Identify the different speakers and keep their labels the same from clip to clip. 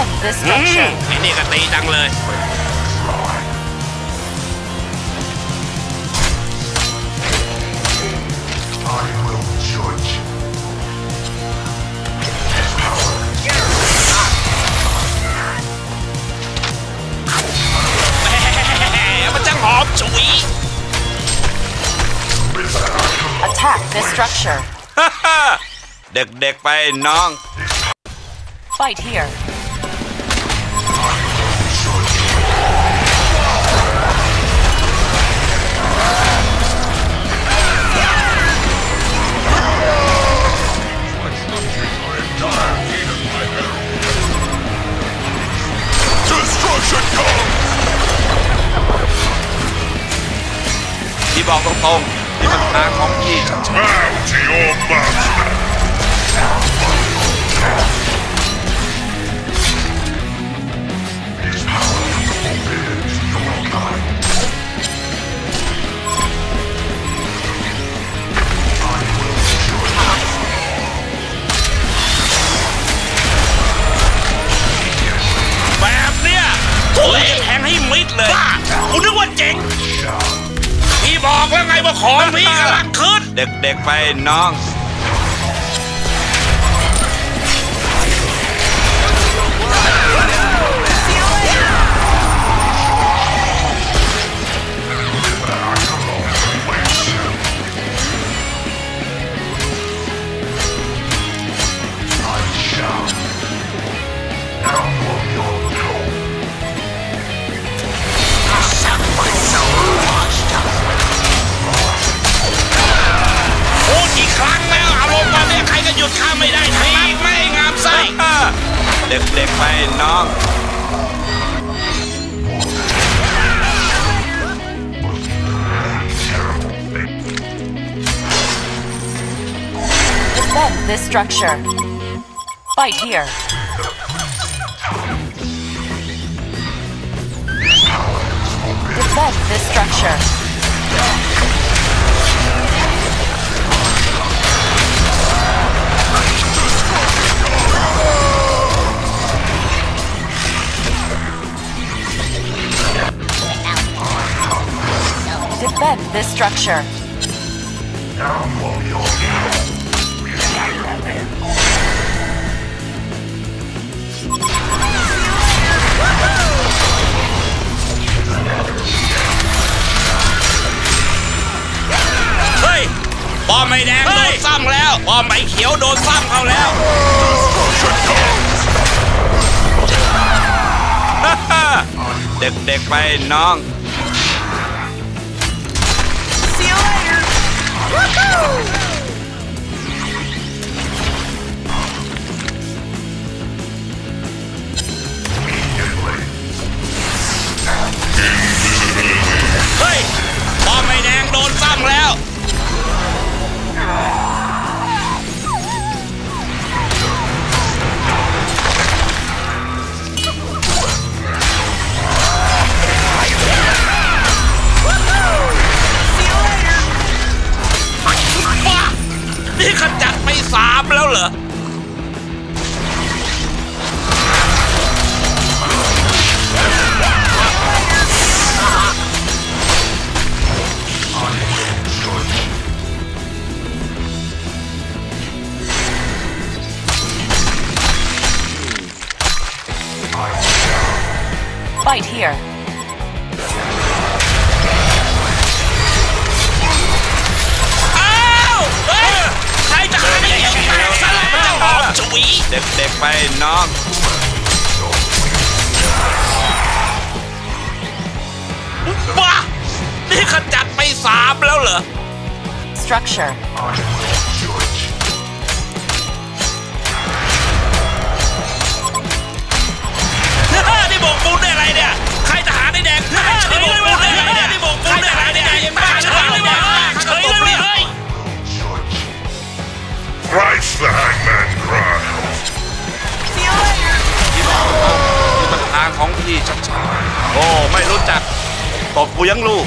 Speaker 1: Defend this
Speaker 2: อืม
Speaker 1: structure.
Speaker 2: ไอ้นี่ก็ตีจังเลย
Speaker 3: Try. I will judge. This power
Speaker 2: แหมมันจังหอมฉุย
Speaker 1: Attack this structure.
Speaker 4: เด็กๆไปน้อง
Speaker 1: Fight here.
Speaker 4: ตรงๆนี่มันทางของพี่
Speaker 5: Bow to your master!
Speaker 3: This power is forbidden to your kind. I will judge.
Speaker 2: แบบเนี้ยกูจะแทงให้มิดเลยกูนึกว่าเจ๋งพี่ บอกแล้วไงว่าของพี่กำลังขึ้น
Speaker 4: เด็กๆไปน้อง They, they
Speaker 3: playing knock.
Speaker 1: Defend this structure. Fight here. Defend this structure. this structure.
Speaker 3: Now will your toe.
Speaker 2: เฮ้ยปอมไม่แดงโดนซ้ำแล้วปอมไม่เขียวโดนซ้ำเขาแล้ว
Speaker 4: เด็กๆไปน้อง
Speaker 2: เฮ้ยปอมไม่แดงโดนซ้ำแล้ว เด็
Speaker 4: กๆไปน้อง
Speaker 2: บ้านี่ขจัดไปสามแล้วเหรอ
Speaker 1: Structure.
Speaker 3: Judge.
Speaker 2: นี่โบกปูนได้อะไรเนี่ย ใครทหารได้แดงเฉยเลยเว้ยนี่โบกปูนได้อะไรเนี่ยยังบ้าเฉยเลยเว้ยเฉยเลยเว้ย
Speaker 3: Judge.
Speaker 5: Christ the hangman
Speaker 4: ของพี่ชัดๆโอ้ไม่รู้จักตบกูยังลูก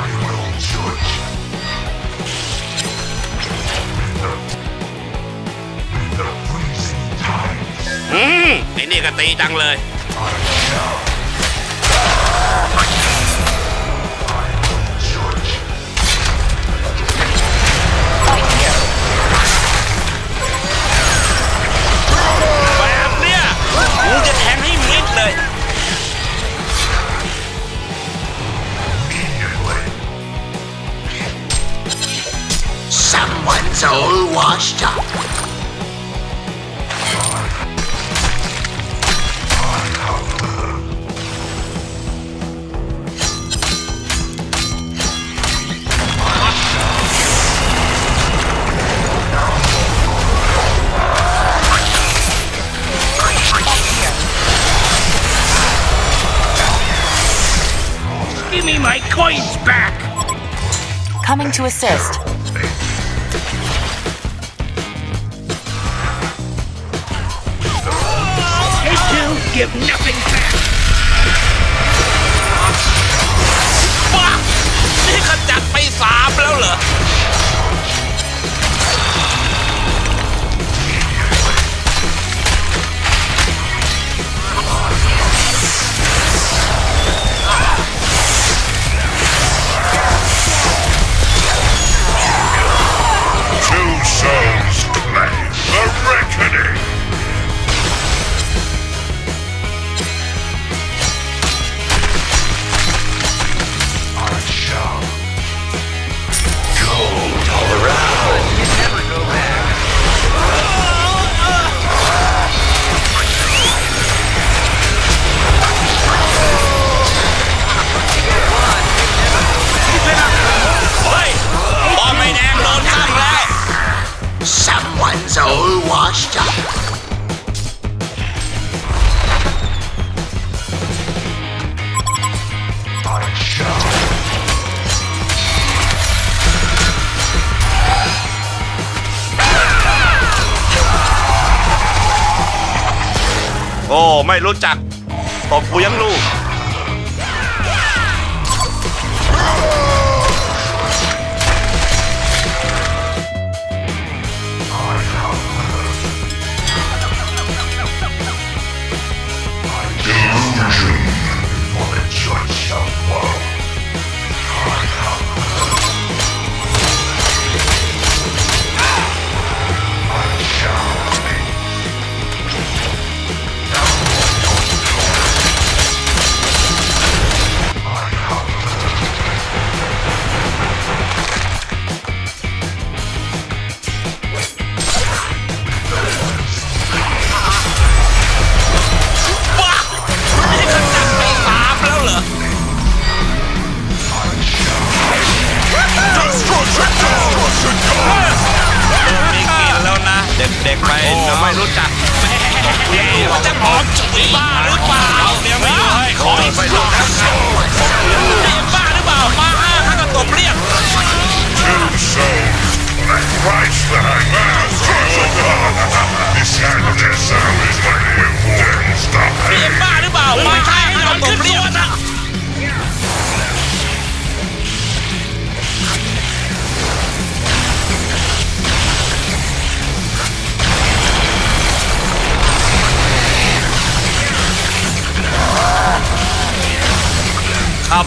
Speaker 3: I will judge. With the, with the freezing tides,
Speaker 2: อืมไอ้นี่ก็ตีจังเลย Give me my coins back
Speaker 1: Coming to assist.
Speaker 2: Hey two give nothing back บ้า นี่ขจัดไปสามแล้วเหรอ ไม่
Speaker 4: รู้จักตบกูยังลูก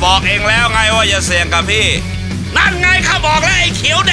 Speaker 4: บอกเองแล้วไงว่าอย่าเสี่ยงกับพี่
Speaker 2: นั่นไงข้าบอกแล้วไอ้เขียวแดกขาด